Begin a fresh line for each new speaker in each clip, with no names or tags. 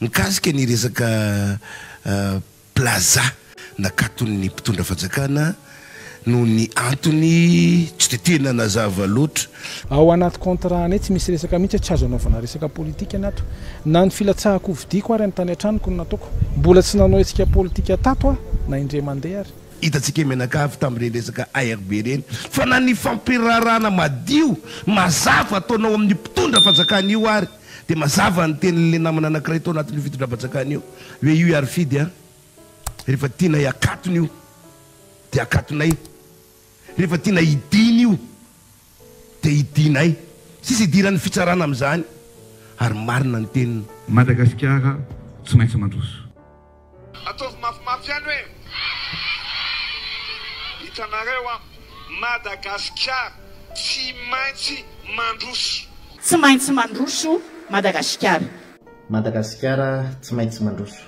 Mikasika ny resaka Plaza nakaton'ny mpitondra fanjakana noho ny antony tsy dia tena nazava loatra.
Ao anaty contrat anay tsy misy resaka mihitsy hoe tsy azo anaovana resaka politika ny ato. Na ny filatsahan-ko vidiako ary ny tany an-tranoko no nataoko. Mbola tsy nanao hetsika politika tato aho na indray mandeha ary.
Hitantsika mianakavy tamin'ireny resaka ARB ireny fa na ny fampihararahana madio mazava ataonao amin'ny mpitondra fanjakana io ary dia mazava ny tenin'ilay namana anankiray tao anatin'io fitondram-panjakana io hoe io ary fidy a! rehefa tianay hakatona io dia hakatonay, rehefa tianay hidina io. Dia hidianay. Tsisy hidiran'ny fitsarana amin'izany ary marina ny teniny.
Madagasikara tsy maintsy mandroso.
Ataovy mafimafy ihany hoe hitanareo an! Madagasikara tsy maintsy mandroso.
Tsy maintsy mandroso Madagasikara.
Madagasikara tsy maintsy mandroso.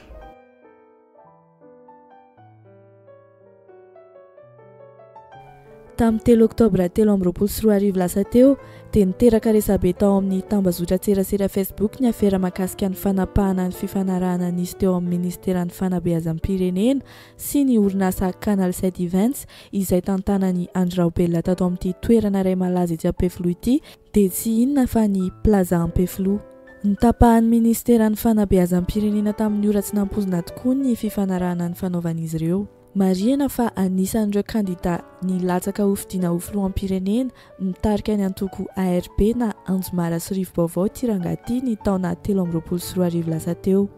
Tamin'ny telo oktobra telo amby roapolo sy roa arivo lasa teo dia niteraka resabe tao amin'ny tambazotran-tserasera Facebook ny afera mahakasika ny fanapahana ny fifanarahana nisy teo amin'ny Ministeran'ny Fanabeazam-pirenena sy ny orinasa Canal Sept Events izay tantanan'i Andry Raobelina tato amin'ity toerana iray malaza etsy Ampefiloha ity dia tsy inona fa ny Plaza Ampefiloha. Notapahan'ny Ministeran'ny Fanabeazam-pirenena tamin'ny ora tsy nampoizina tokoa ny fifanarahana nifanaovan'izy ireo. Marihina fa anisan'ireo kandida nilatsaka ho fidiana ho filoham-pirenena mitarika ny antoko ARP na Anjomara sy Rivobaovao ity rangahy ity ny taona telo amby roapolo sy roa arivo lasa teo.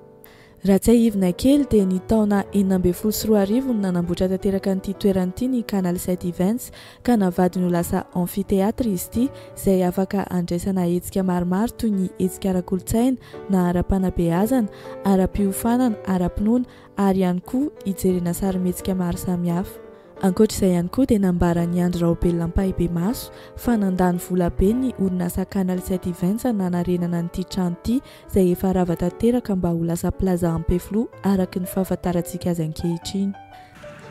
Raha tsiahivina kely dia ny taona enina ambin'ny folo sy roa arivo no nanamboatra tanteraka an'ity toerana ity ny Canal Sept Events ka navadiny ho lasa Amphitheatre izy ity izay afaka handraisana hetsika maromaro toy ny hetsika ara-kolontsaina na ara-panabeazana, ara-piofanana, ara-pinoana ary ihany koa hijerena sarimihetsika maro samihafa. Ankoatra izay ihany koa dia nambaran'i Andry Raobelina Ampahibemaso fa nandany vola be ny orinasa Canal Sept Events hanarenana an'ity trano ity izay efa rava tanteraka mba ho lasa plaza Ampefiloha araka ny fahafantarantsika azy ankehitriny.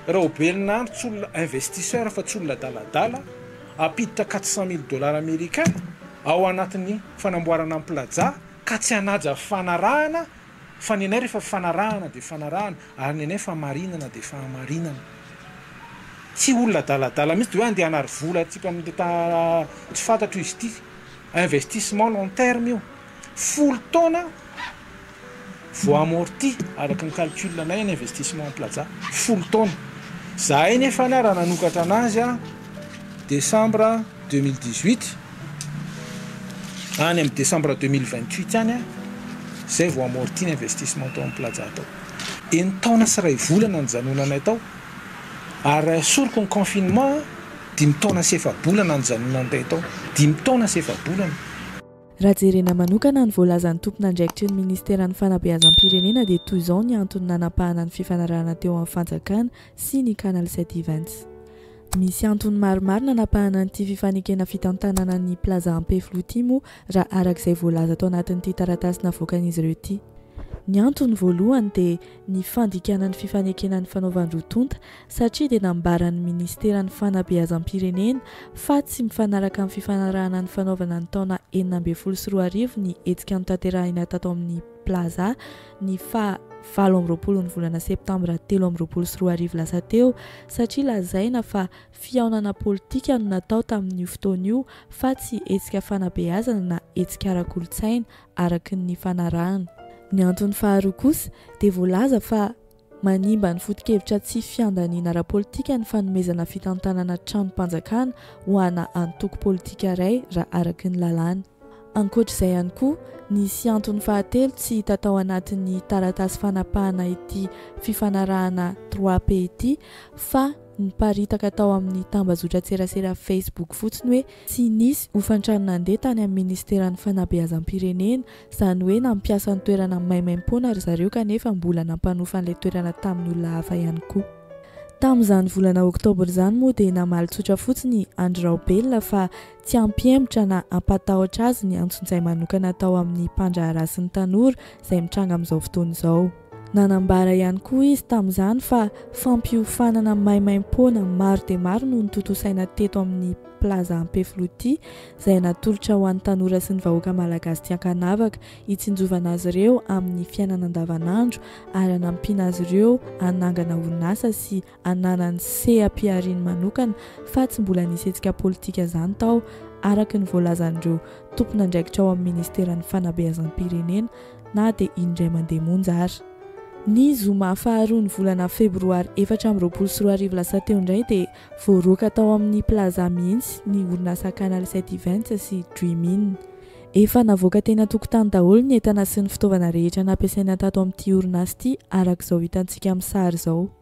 Raobelina Andry tsy olona investisseur fa tsy olona adaladala, ampiditra quatre cent mille dollars américains ao anatin'ny fanamboarana ny plaza ka tsy hanaja fanarahana fa ny anay rehefa fanarahana dia fanarahana ary ny anay fahamarinana dia fahamarinana. Tsy olona adaladala mihitsy dia hoe andeha hanary vola aty mpamita tsy fantatro izy ity. Investissement long terme io. folo taona vao amorti araka ny calcul anay ny investissement en plaza folo taona zahay nefa na raha nanokatra anazy a décembre 2018 any am décembre 2028 any a zay vao amorti ny investissement tao am plaza tao eny taona sy ray volana nijanonanay tao ary raha soroko ny confinement dimy taona sy efa bolana nijanonanay tao dimy taona sy efa bolana
Raha jerena manokana ny voalazan'ny tompon'andraikitry ny Ministeran'ny Fanabeazam-pirenena dia toy izao ny antony nanapahana ny fifanarahana teo amin'ny fanjakana sy ny Canal Sept Events. Misy antony maromaro nanapahana an'ity fifanekena fitantanana ny Plaza Ampefiloha ity moa raha araka izay voalaza tao anatin'ity taratasy navoakan'izy ireo ity. Ny antony voalohany dia ny fandikana ny fifanekena ny fanaovan-droa tonta satria dia nambaran'ny Ministeran'ny Fanabeazam-pirenena fa tsy mifanaraka amin'ny fifanarahana ny fanaovana ny taona enina ambin'ny folo sy roa arivo ny hetsika notanterahina tato amin'ny Plaza ny faha valo amby roapolo ny volana septambra telo amby roapolo sy roa arivo lasa teo satria lazaina fa fihaonana politika no natao tamin'io fotoana io fa tsy hetsika fanabeazana na hetsika ara-kolontsaina araka ny nifanarahana. Ny antony faharoa kosa dia voalaza fa manimba ny foto-kevitra tsy fiandaniana ara-politika ny fanomezana fitantanana tranom-panjakana ho ana antoko politika iray raha araka ny lalàna. Ankoatra izay ihany koa, nisy antony fahatelo tsy hita tao anatin'ny taratasy fanapahana ity fifanarahana trois p ity fa niparitaka tao amin'ny tambazotran-tserasera Facebook fotsiny hoe Tsy nisy hofan-trano nandeha tany amin'ny Ministeran'ny Fanabeazam-pirenena, izany hoe nampiasa ny toerana maimaimpoana ry zareo kanefa mbola nampanofa an'ilay toerana tamin'ny olona hafa ihany koa. Tamin'izany volana oktobra izany moa dia namaly tsotra fotsiny i Andry Raobelina fa tsy hampihemotra na hampatahotra azy ny antsonjay manokana atao amin'ny mpandraharaha sy ny tanora izay mitranga amin'izao fotoana izao. Nanambara ihany koa izy tamin'izany fa fampiofanana maimaimpoana maro dia maro no notontosaina teto amin'ny Plaza Ampefiloha-T izay natolotra ho an'ny tanora sy ny vahoaka malagasy tsy ankanavaka hitsinjovana azy ireo amin'ny fiainana andavanandro ary hanampiana azy ireo hanangana orinasa sy ananany seha-pihariany manokana fa tsy mbola nisy hetsika politika izany tao, araka ny voalazan'ireo tompon'andraikitra ao amin'ny Ministeran'ny Fanabeazam-pirenena na dia indray mandeha monja ary. Ny zoma faharoa ny volana febroary efatra amby roapolo sy roa arivo lasa teo indray dia voaroaka tao amin'ny Plaza mihitsy ny orinasa Canal sept Events sy Dream In. Efa navoaka teny an-tokotany daholo ny entana sy ny fitaovana rehetra nampiasaina tato amin'ity orinasa ity, araka izao hitantsika amin'ny sary izao.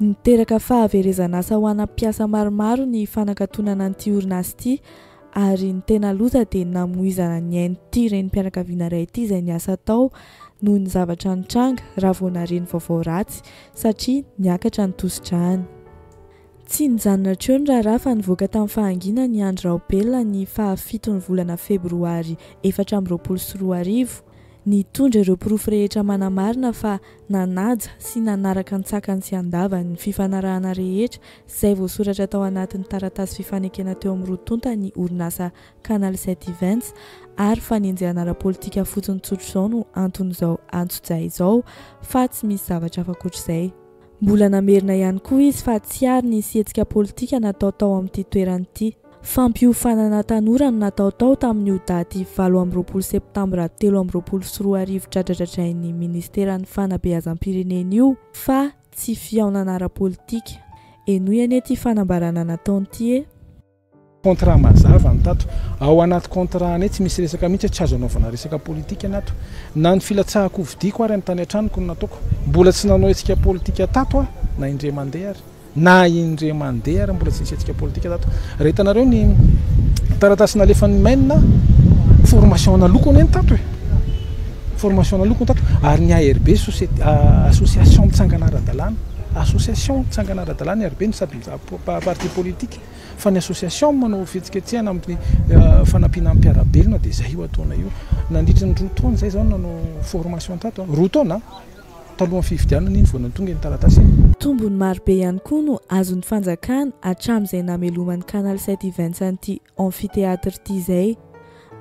Niteraka fahaverezan'asa ho ana mpiasa maromaro ny fanakatonana an'ity orinasa ity ary ny tena loza dia namoizana ny ain'ity renim-pianakaviana iray ity izay niasa tao noho ny zavatra nitranga raha vao nahare ny vaovao ratsy satria niakatra ny tosi-drany. Tsy nijanona hatreo ny raharaha fa nivoaka tamin'ny fahanginana i Andry Raobelina ny fahafiton'ny volana febroary efatra amby roapolo sy roa arivo nitondra ireo porofo rehetra manamarina fa nanaja sy nanaraka an-tsakany sy an-davany ny fifanarahana rehetra izay voasoratra tao anatin'ny taratasy fifanekena teo amin'ny roa tonta ny orinasa Canal Sept Events ary fanenjehana ara-politika fotsiny tsotra izao no anton'izao antsojay izao fa tsy misy zavatra hafa ankoatr'izay. Mbola namerina ihany koa izy fa tsy ary nisy hetsika politika natao tao amin'ity toerana ity. Fampiofanana tanora no natao tao tamin'io daty valo amby roapolo septambra telo amby roapolo sy roa arivo dradradradrain'ny Ministeran'ny Fanabeazam-pirenena io fa tsy fihaonana ara-politika. Henoy anie ity fanambarana nataony ity e!
Contrat mazava no tato. Ao anaty contrat anay tsy misy resaka mihitsy hoe tsy azo anaovana resaka politika ny ato. Na ny filatsahako vidiako ary ny tany an-tranoko no nataoko. Mbola tsy nanao hetsika politika tato aho na indray mandeha ary. Na indray mandeha ary mbola tsy nisy hetsika politika tato. Raha hitanareo ny taratasy nalefan'ny Maine a, formation naloko anie ny tato e! Formation naloko ny tato. Ary ny ARB, societ- a- association mitsangana ara-dalàna. Association mitsangana ara-dalàna ny ARB no sady mi- po- pa- parti politique. Fa ny association manao fihetsiketsehana amin'ny a, fanampiana ny mpiara-belona dia izay io ataonay io. Nandritry ny roa taona izay izaho no nanao formation tato a. Roa taona a! Talohan'ny fifidianana iny vao natonga iny taratasy iny.
Tombony marobe ihany koa no azon'ny fanjakana hatramin'izay namelomany Canal sept Events an'ity Amphitheatre ity izay.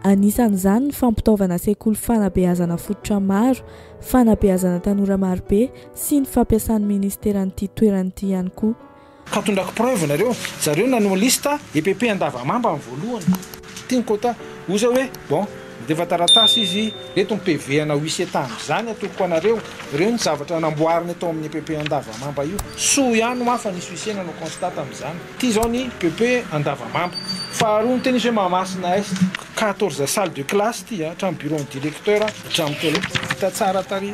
Anisan'izany ny fampitaovana sekoly fanabeazana fototra maro, fanabeazana tanora marobe sy ny fampiasan'ny ministeran'ity toerana ity ihany koa.
Ka tondrako preuve nareo. Zareo nanoa liste EPP Andavamamba ny voalohany. Tim Kota oza hoe bon ndefa taratasy izy reto ny PV ana huissier tamzany atoroko anareo reo ny zavatra namboariny tao amin'ny EPP Andavamamba io soa ihany hoa fa nisy huissier nanao constat tamzany ty zao ny EPP Andavamamba faharoa ny teny izy hoe Mahamasina Est quatorze salle de classe ty hatramin'ny bureau ny directeur hatramin'ny toilette vita tsara tary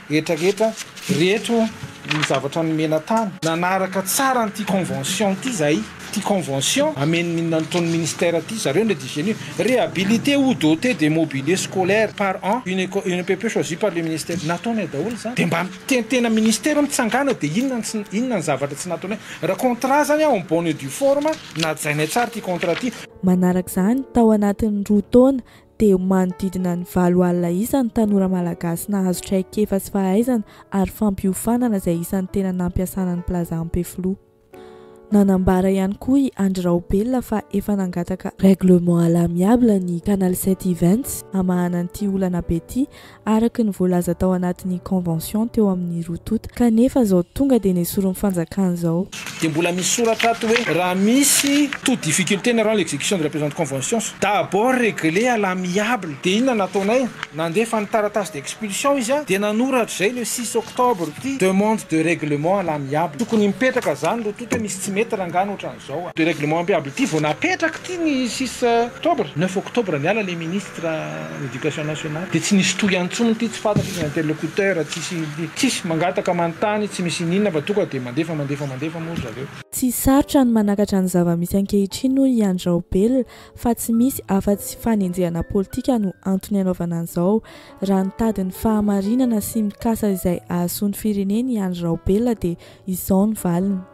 Hetraketra rehetra ny zavatra nomena tany. Nanaraka tsara an'ity convention ity zahay, ity convention nataon'ny ministère ity, zareo ndray diso an'io, rehabiliter ou doter de mobilier scolaire par an une école, une epp choisie par le ministère, nataonay daholo izany, dia mba miteny tena ministère mitsangàna dia inona ny, inona ny zavatra tsy nataonay, raha contrat izany en bonne et due forme najainay tsara ity contrat ity.
Manaraka izany, tao anatin'ny roa taona, dia ho manodidina ny valo alina isa ny tanora malagasy nahazo traikefa sy fahaizana ary fampiofanana izay isan'ny tena nampiasana ny Plaza Ampefiloha. Nanambara ihany koa i Andry Raobelina fa efa nangataka règlement à l'amiable ny Canal sept Events hamahana an'ity olana be ity araka ny voalaza tao anatin'ny convention teo amin'ny roa tonta, kanefa zao tonga dia nesorin'ny fanjakana zao.
Dia mbola misy soratra ato hoe raha misy tout difficulté nareo en l'execution de la presente conventions d'abord regler à l'amiable dia inona nataonay nandefa ny taratasy d'expulsion izy dia nanoratra izay le six octobre ity demande de règlement à l'amiable tokony mipetraka zany roa tonta misy tsy mety rangahy no tra De règlement ampiable ity vao napetraka ity ny six octobre, neuf octobre niala le ministre ny éducation nationale de tsy nisy toy ihany tsony ity tsy fantatra izy ny interlocuteur tsisy tsisy mangataka manontany tsy misy ininona fa tonga de mandefa mandefa mandefa moa ry zareo.
Tsy sarotra ny manakatra ny zava-misy ankehitriny hoy i Andry Raobelina fa tsy misy afa-tsy fanenjehana politika no antony anaovana an'izao. Raha nitady ny fahamarinana sy mikasa izay hahasoa ny
firenena i Andry Raobelina dia izao ny valiny.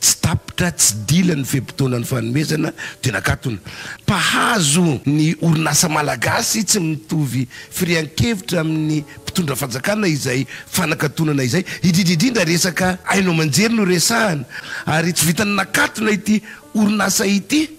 Tsy
tapitra tsy dila ny fe-potoanan'ny fanomezana dia nakatona. Mpahazo ny orinasa malagasy tsy mitovy firian-kevitra amin'ny mpitondra fanjakana izay fanakatonana izay. Indrindra indrindra resaka haino aman-jery no resahana ary tsy vitan'ny nakatona ity orinasa ity.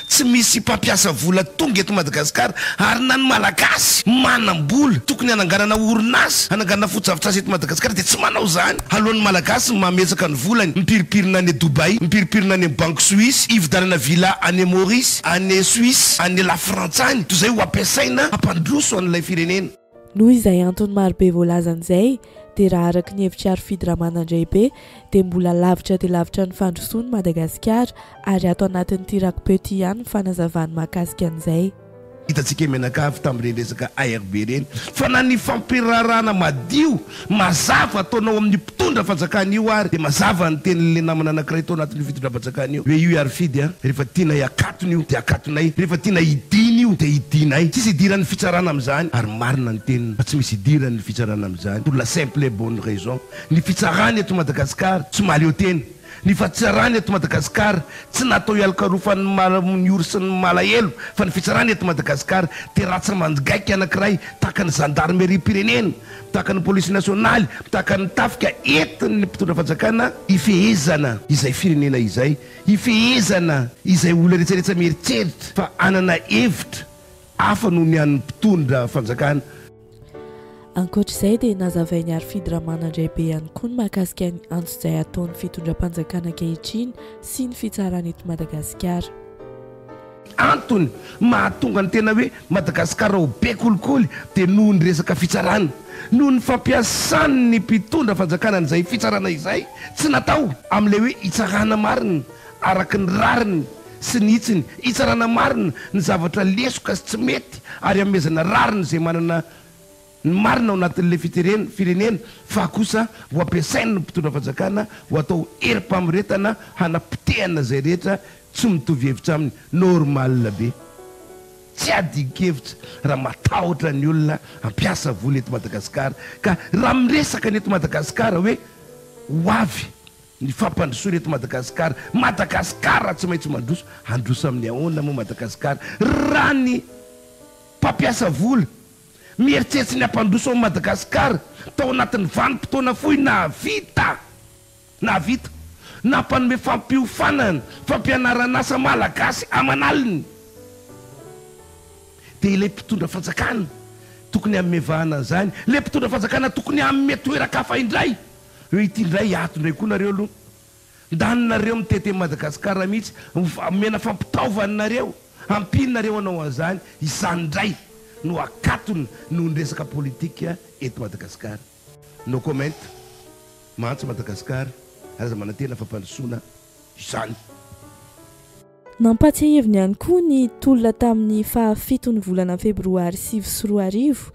Tsy misy mpampiasa vola tonga eto Madagasikara ary na ny Malagasy manam-bola tokony hananganana orinasa, hananganana fotodrafitrasa eto Madagasikara dia tsy manao izany. Alohan' ny Malagasy mametsaka ny volany mipirimpirina any Dubai, mipirimpirina any amin'ny Banky Soisy, hividianana villa any Maurice, any Soisy, any Lafrantsa any, toy izay ho ampiasaina hampandroso an'ilay firenena.
Noho izay antony marobe voalazany izay dia raha araka ny hevitr'i Arofidy Ramanandraibe dia mbola lavitra dia lavitra ny fandrosoana i Madagasikara ary ato anatin'ity rakipeo ity ihany ny fanazavany mahakasika an'izay.
Hitantsika mianakavy tamin'ireny resaka ARB ireny fa na ny fampiararahana madio Mazava ataonao amin'ny mpitondra fanjakana io ary dia mazava ny tenin'ilay namana anankiray tao anatin'io fitondram-panjakana io hoe io iary fidy a! rehefa tianay hakatona io dia hakatonay, rehefa tianay hidina io dia hidinay, tsisy hidiran'ny fitsarana amin'izany ary marina ny teniny fa tsy misy hidiran'ny fitsarana amin'izany pour la simple et bonne raison ny fitsarana eto Madagasikara tsy mahaleo tena, ny fatsarana eto Madagasikara tsy natao hialokarofan'ny malamiora sy ny malahelo fa ny fitsarana eto Madagasikara dia ratsa-mandigaika anankiray tahaka ny zandarimeriam-pirenena Tahaka ny polisy nasionaly, tahaka ny tafika entin'ny mpitondra fanjakana hifehezana izay firenena izay, hifehezana izay olona rehetrarehetra mieritreritra fa hanana hevitra hafa noho ny an'ny mpitondra fanjakana.
Ankoatra izay dia nazavain'i Harifidy Ramanandray be ihany koa ny mahakasika ny antsojay ataon'ny fitondram-panjakana ankehitriny sy ny fitsarana eto Madagasikara.
Antony mahatonga ny tena hoe Madagasikara ho be kolikoly dia noho ny resaka fitsarana, noho ny fampiasan ny mpitondra fanjakana an'izay fitsarana izay tsy natao amin'ilay hoe hitsarana marina araka ny rariny sy ny hitsiny, hitsarana marina ny zavatra lesoka sy tsy mety ary hamezana rariny izay manana Ny marina ao anatin'ilay fiteren firenena fa kosa ho ampiasain ny mpitondra fanjakana ho atao herim-pamoretana hanapotehana izay rehetra tsy mitovy hevitra aminy. Normal be. Tsy adin-kevitra raha matahotra ny olona hampiasa vola eto Madagasikara ka raha miresaka ny eto Madagasikara hoe ho avy ny fampandrosoana eto Madagasikara. Madagasikara tsy maintsy mandroso. Handroso amin'ny ahoana moa Madagasikara raha ny mpampiasa vola Miheritreritra ny hampandroso an'i Madagasikara tao anatin'ny vanim-potoana fohy nahavita. Nahavita. Nampanome fampiofanana, fampianaran'asa Malagasy aman'aliny. Dia ilay mpitondra fanjakana tokony hanome vahana an'izany. Ilay mpitondra fanjakana tokony hanome toeran-kafa indray. Eo ity indray ato indray koa nareo aloha. Ndany nareo mitete Madagascar mitsy omena fampitaovany nareo ampino nareo anao anzany izany ndray no akatony nohony resaka politique eto Madagascar no comment mantsy Madagascar aza manantena fampandrosoana izany.
Nampahatsiahiviny ihany koa ny tolona tamin'ny fahafiton'ny volana febroary sivy sy roa arivo,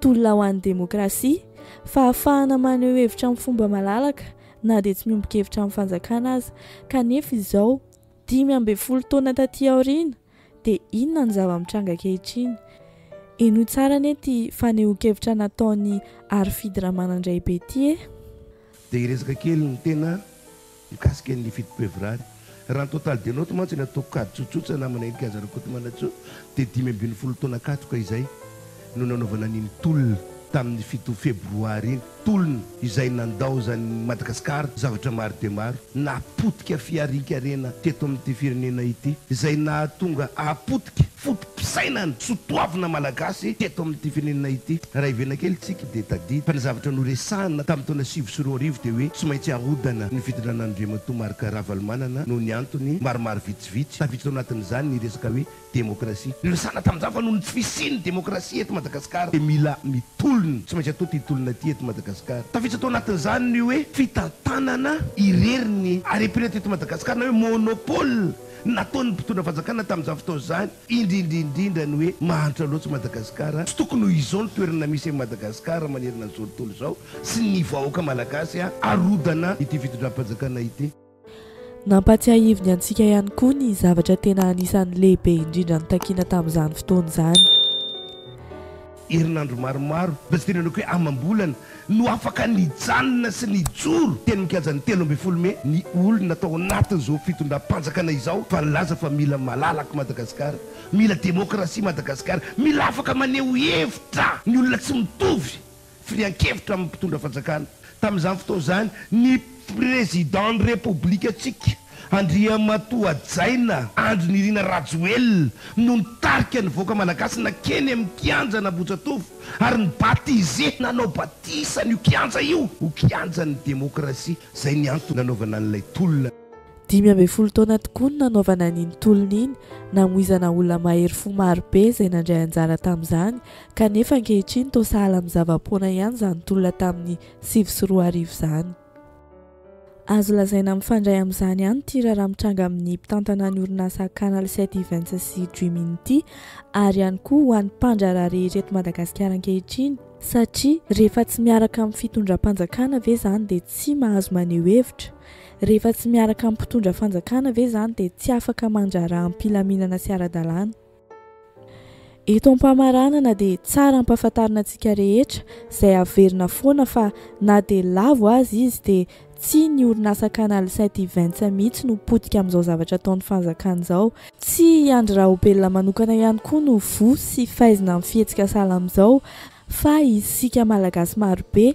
Tolona ho an'ny demokrasia, fahafahana maneho hevitra amin'ny fomba malalaka na dia tsy miombon-kevitra amin'ny fanjakana aza, kanefa izao, dimy ambin'ny folo taona taty aoriana, dia inona no zava-mitranga ankehitriny? Henoy tsara anie ity fanehoan-kevitra nataon'i Harifidy Ramanandraibe ity e!
Dia hiresaka kely ny tena Mikasika ny fito pevrary, raha ny total des notes mantsy ny antoko kady tsotsotra namana Hery Kianja Rakotomanantsoa dia dimy ambin'ny folo taona katroka izay no nanaovana an'iny tolona tamin'ny fito febroary iny, tolona izay nandaozan'i Madagasikara zavatra maro dia maro, napotika fiharinkarena teto amin'ity firenena ity, izay nahatonga apotika fototra. Fisainana soa toavina malagasy teto amin'ity firenena ity. Raha hiverina kely tsika dia tadidy fa ny zavatra noresahina tamin'ny taona sivy sy roa arivo dia hoe tsy maintsy arodana ny fitondrana Andriamatoa Marc Ravalomanana noho ny antony maromaro vitsivitsy. Tafiditra tao anatin'izany ny resaka hoe demokrasia. Niresahana tamin'izany fa noho ny tsy fisian'ny demokrasia eto Madagasikara dia mila mitolona, tsy maintsy atao ity tolona ity eto Madagasikara. Tafiditra tao anatin'izany ny hoe fitantanana irery ny harem-pirenena teto Madagasikara na hoe monopole. nataon'ny mpitondra fanjakana tamin'izany fotoana izany, indrindra indrindra ny hoe mahantra loatsy Madagasikara, tsy tokony ho izao ny toerana misy an'i Madagasikara manerana an'izao tontolo izao sy ny vahoaka malagasy harodana ity fitondram-panjakana ity.
Nampatsiahiviny antsika ihany koa ny zavatra tena anisan'ny lehibe indrindra nitakiana tamin'izany fotoana izany.
Herinandro maromaro, na tsy tena aloka hoe amam-bolana, no afaka nijanona sy nijoro teny amin'ny kianjan'ny telo ambin'ny folo mey ny olona tao anatin'izao fitondram-panjakana izao fa nilaza fa mila malalaka Madagasikara, mila demokrasia Madagasikara, mila afaka maneho hevitra ny olona tsy mitovy firehan-kevitra amin'ny mpitondra fanjakana. Tamin'izany fotoana izany, ny Prezidan'ny Repoblikantsika, Andriamatoa Hajaina Andry Nirina Rajoelina, no nitarika ny vahoaka malagasy nankeny amin'ny kianjan'Ambohijatovo ary ni-baptiser, nanao batisa an'io kianja io ho kianjan'ny demokrasia, izay ny antony nanaovana an'ilay tolona.
Dimy ambin'ny folo taona tokoa no nanaovana an'iny tolona iny, namoizana olona mahery fo maro be izay nandray anjara tamin'izany, kanefa ankehitriny toa sahala amin'ny zava-poana ihany izany tolona tamin'ny sivy sy roa arivo izany. Azo lazaina mifandray amin'izany ihany ity raharaha mitranga amin'ny mpitantana ny orinasa Canal sept Events sy Dream In ity ary ihany koa ho an'ny mpandraharaha rehetra eto Madagasikara ankehitriny, satria rehefa tsy miaraka amin'ny fitondram-panjakana ve izany dia tsy mahazo maneho hevitra? Rehefa tsy miaraka amin'ny mpitondra fanjakana ve izany dia tsy afaka mandraharaha am-pilaminana sy ara-dalàna? Eto am-pamaranana dia tsara ampahafantarina antsika rehetra izay averina foana fa na dia lavo aza izy dia tsy ny orinasa Canal Saint Events mihitsy no potika amin'izao zavatra ataon'ny fanjakana izao, tsy i Andry Rahaobelina manokana ihany koa no voa sy faizina amin'ny fihetsika sahala amin'izao fa isika Malagasy marobe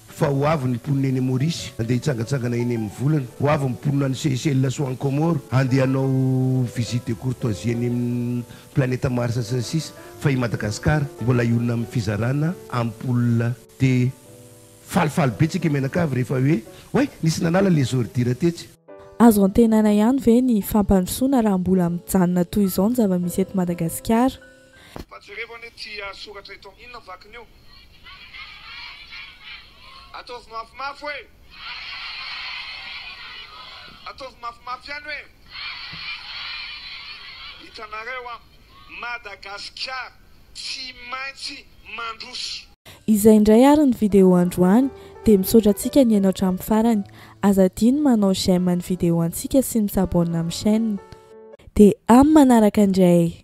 Fa
ho avy ny mponina eny Maurice, handeha hitsangatsangana eny amin'ny volana. Ho avy ny mponina any Seychelles sy ho any Comores, handeha hanao visite de courtoisie eny amin'ny planeta Mars sy ny sisa Fa i Madagascar mbola hionona amin'ny fizarana ampoule. Dia falifaly betsaka i Menakavy rehefa hoe, oay, nisy nanala les ordures tetsy.
Azo antenaina ihany ve ny fampandrosoana raha mbola mijanona toy izao ny zava-misy eto Madagasikara?
Mba jerevo anie ity soratra ito. Inona ny vakin'io? Ataovy mafimafy hoe. Ataovy mafimafy ihany hoe. Hitanareo an! Madagasikara tsy maintsy mandroso.
Izay indray ary ny vidéo androany dia misaotra antsika nihaino hatramin'ny farany. Aza adino manao j'aime ny vidéo antsika sy mi s'abonne amin'ny chaîne. DH manaraka indray.